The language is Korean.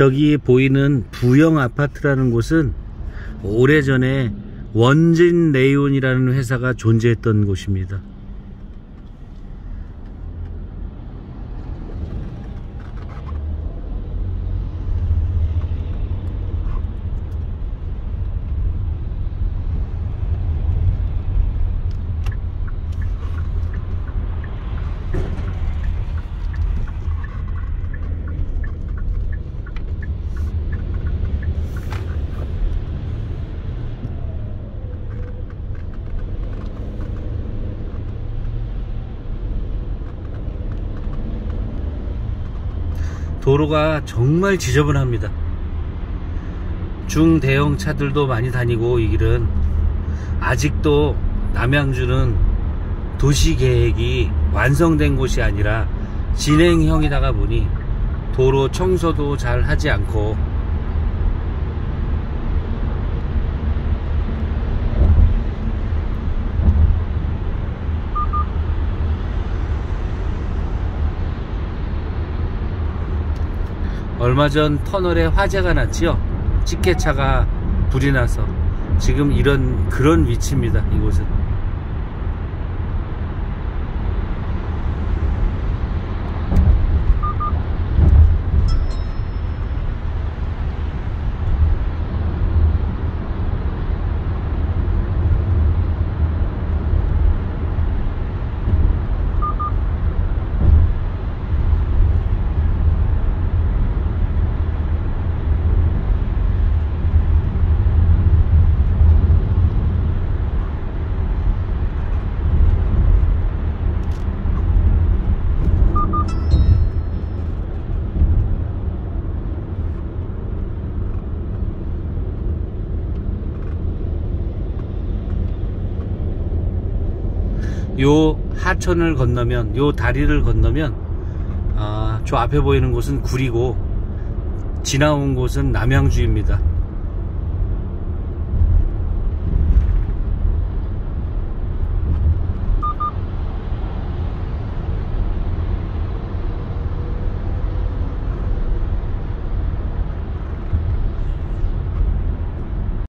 저기 보이는 부영 아파트라는 곳은 오래전에 원진 레이온이라는 회사가 존재했던 곳입니다. 도로가 정말 지저분합니다. 중대형 차들도 많이 다니고 이 길은 아직도 남양주는 도시계획이 완성된 곳이 아니라 진행형이다가 보니 도로 청소도 잘 하지 않고 얼마 전 터널에 화재가 났지요. 찌개차가 불이 나서 지금 이런 그런 위치입니다. 이곳은. 요 하천을 건너면 요 다리를 건너면 아, 저 앞에 보이는 곳은 구리고 지나온 곳은 남양주입니다